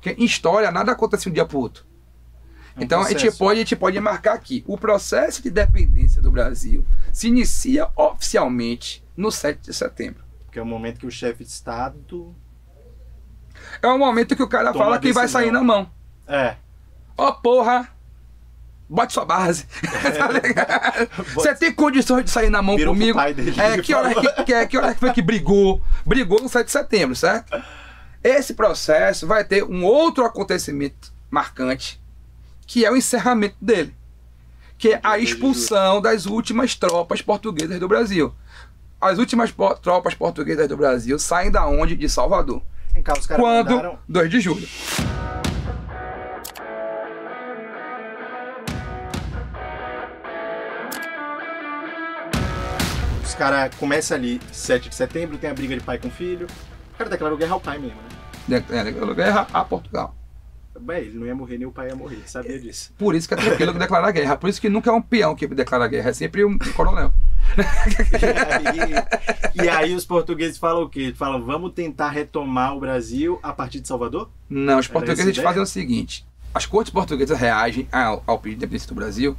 Porque em história nada acontece um dia para outro. É um então a gente, pode, a gente pode marcar aqui. O processo de dependência do Brasil se inicia oficialmente no 7 de setembro. Que é o momento que o chefe de Estado. É o momento que o cara Toma fala que vai sair na mão. É. Ó, porra! Bote sua base. tá ligado? Você tem condições de sair na mão Virou comigo? É, que hora que, que, que hora que foi que brigou? Brigou no 7 de setembro, certo? Esse processo vai ter um outro acontecimento marcante, que é o encerramento dele. Que é a expulsão das últimas tropas portuguesas do Brasil. As últimas po- tropas portuguesas do Brasil saem da onde? De Salvador. Em casa os caras Quando? mandaram. 2 de julho. Os caras começam ali 7 de setembro, tem a briga de pai com filho. O cara declarou guerra ao pai mesmo, né? É, Guerra a Portugal. Bem, ele não ia morrer, nem o pai ia morrer, sabia disso. Por isso que é tranquilo declarar guerra. Por isso que nunca é um peão que declara guerra, é sempre um coronel. E aí, e aí os portugueses falam o quê? Falam, vamos tentar retomar o Brasil a partir de Salvador? Não, os Era portugueses fazem o seguinte: as cortes portuguesas reagem ao, ao pedido de independência do Brasil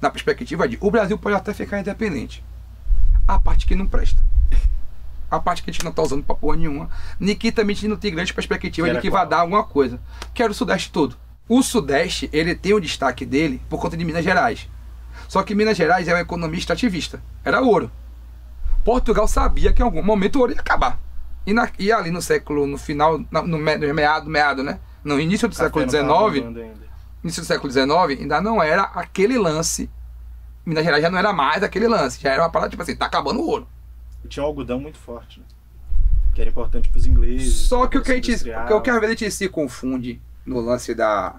na perspectiva de o Brasil pode até ficar independente. A parte que não presta. A parte que a gente não tá usando pra porra nenhuma. Gente não tem grande perspectiva de que vai dar alguma coisa. Que era o Sudeste todo. O Sudeste, ele tem o destaque dele por conta de Minas Gerais. Só que Minas Gerais é uma economia extrativista. Era ouro. Portugal sabia que em algum momento o ouro ia acabar. E, na- e ali no século, no final, na- no, no meado, meado, né? No início do século Café tava XIX, início do século XIX, ainda não era aquele lance. Minas Gerais já não era mais aquele lance. Já era uma parada tipo assim, tá acabando o ouro. E tinha um algodão muito forte, né? Que era importante pros ingleses. Só que o que a gente. Industrial. O que às vezes a gente se confunde no lance da.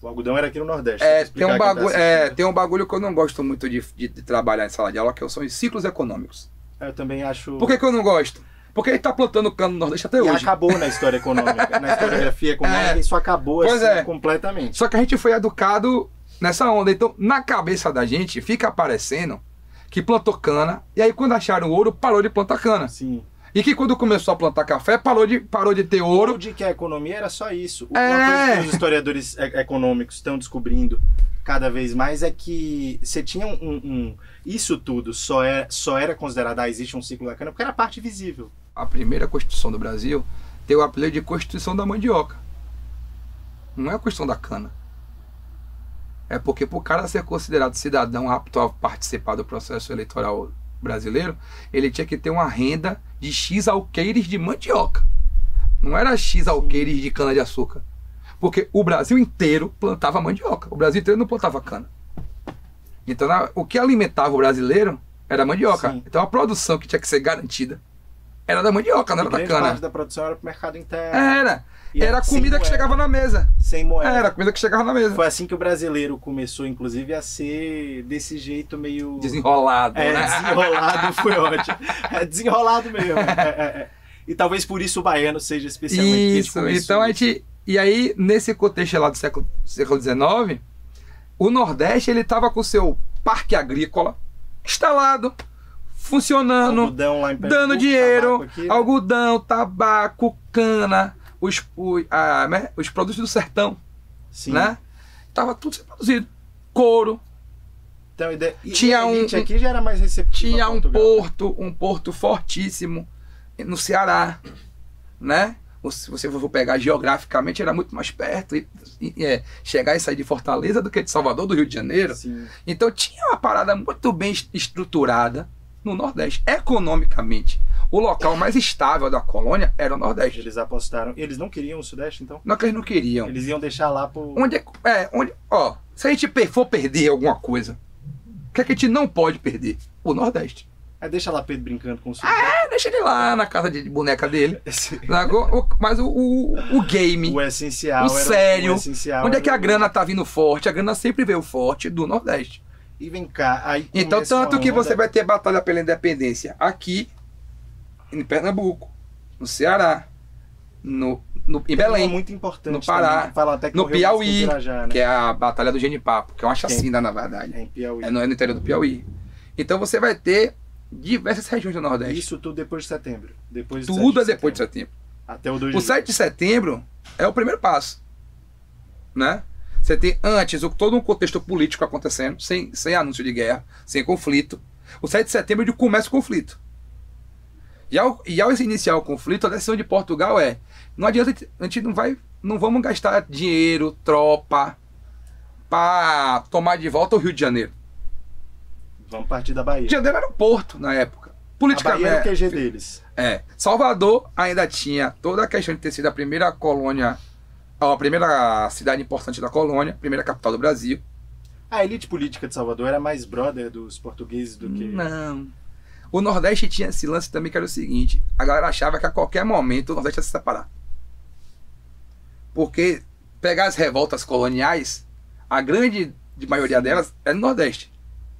O algodão era aqui no Nordeste. É, tem um, explicar quem tá bagulho, é, tem um bagulho que eu não gosto muito de, de- de trabalhar em sala de aula, que são os ciclos econômicos. Eu também acho. Por que, que eu não gosto? Porque ele tá plantando cano no Nordeste até E hoje. acabou na história econômica. na historiografia econômica, É. isso acabou Pois assim, é. completamente. Só que a gente foi educado nessa onda. Então, na cabeça da gente, fica aparecendo que plantou cana, e aí quando acharam ouro, parou de plantar cana. Sim. E que quando começou a plantar café, parou de, parou de ter Ouro de que a economia era só isso. Uma É. coisa que os historiadores econômicos estão descobrindo cada vez mais é que você tinha um. um- isso tudo só era, só era considerado, ah, existe um ciclo da cana, porque era a parte visível. A primeira Constituição do Brasil tem o apelido de Constituição da Mandioca. Não é a questão da cana. É porque para o cara ser considerado cidadão apto a participar do processo eleitoral brasileiro, ele tinha que ter uma renda de X alqueires de mandioca. Não era X alqueires de cana-de-açúcar. Porque o Brasil inteiro plantava mandioca. O Brasil inteiro não plantava cana. Então o que alimentava o brasileiro era mandioca. Sim. Então a produção que tinha que ser garantida era da mandioca, não era da cana. parte da produção era pro mercado interno. Era. E Era a comida que chegava na mesa. Sem moeda. Era a comida que chegava na mesa. Foi assim que o brasileiro começou, inclusive, a ser desse jeito meio. Desenrolado, É, né? desenrolado foi ótimo. É desenrolado mesmo. É, é, é. E talvez por isso o baiano seja especialmente. Isso, começou então a gente. E aí, nesse contexto lá do século, século XIX, o Nordeste ele estava com o seu parque agrícola instalado, funcionando, Algodão lá em dando Pernambuco, dinheiro, tabaco aqui, né? algodão, tabaco, cana, os, o- a- né, os produtos do sertão, Sim. né? Tava tudo sendo produzido. Couro, Então, e de- e Tinha a um- aqui já era mais receptiva. tinha a um porto, um porto fortíssimo no Ceará, né? Se você for pegar geograficamente, era muito mais perto. E, e, é, chegar e sair de Fortaleza do que de Salvador, do Rio de Janeiro. Sim. Então tinha uma parada muito bem est- estruturada no Nordeste. Economicamente, o local mais estável da colônia era o Nordeste. Eles apostaram. Eles não queriam o Sudeste, então? Não que eles não queriam. Eles iam deixar lá pro. Onde é, é, onde, ó, se a gente for perder alguma coisa, o que, é que a gente não pode perder? O Nordeste. É, deixa lá Pedro brincando com o Sudeste. É, deixa ele lá na casa de boneca dele. Mas o, o, o game, O essencial. o sério, o essencial onde é que a grana tá vindo forte? A grana sempre veio forte do Nordeste. E vem cá. Aí Então, tanto que você vai ter batalha pela independência aqui, em Pernambuco, no Ceará, no, no, em Belém, muito importante. no Pará, também, no Piauí, né? que é a Batalha do Genipapo, que é uma chacina, na verdade. É em Piauí. É no, é no interior do Piauí. Então você vai ter diversas regiões do Nordeste. Isso tudo depois de setembro. Depois de Tudo é 7 depois de setembro. Até o 2 O 7 de setembro é o primeiro passo. Né? Você tem antes o- todo um contexto político acontecendo, sem, sem anúncio de guerra, sem conflito. O 7 de setembro é de começa o conflito. E ao, e ao iniciar o conflito, a decisão de Portugal é: não adianta, a gente não vai, não vamos gastar dinheiro, tropa, para tomar de volta o Rio de Janeiro. Vamos partir da Rio Bahia. de Janeiro era um porto na época. A Bahia era o Politicamente. QG deles. É. Salvador ainda tinha toda a questão de ter sido a primeira colônia, a primeira cidade importante da colônia, a primeira capital do Brasil. A elite política de Salvador era mais brother dos portugueses do que. Não. O Nordeste tinha esse lance também que era o seguinte: a galera achava que a qualquer momento o Nordeste ia se separar. Porque pegar as revoltas coloniais, a grande maioria delas é no Nordeste.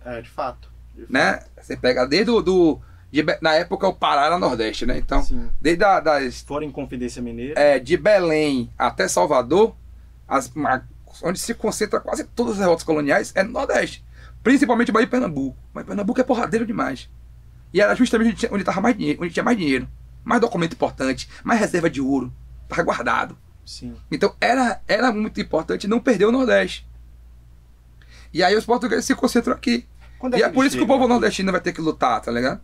É, de fato. De fato. né? Você pega desde o do. De na época o Pará era Nordeste, né? Então, Sim. desde a, das, Fora em Confidência Mineira. é, de Belém até Salvador, as, onde se concentra quase todas as revoltas coloniais é no Nordeste. Principalmente Bahia e Pernambuco. Mas Pernambuco é porradeiro demais. E era justamente onde tinha, onde tava mais dinheiro, onde tinha mais dinheiro, mais documento importante, mais reserva de ouro, tava guardado. Sim. Então era, era muito importante não perder o Nordeste. E aí os portugueses se concentram aqui. Quando E é por isso que o povo nordestino vai ter que lutar, tá ligado?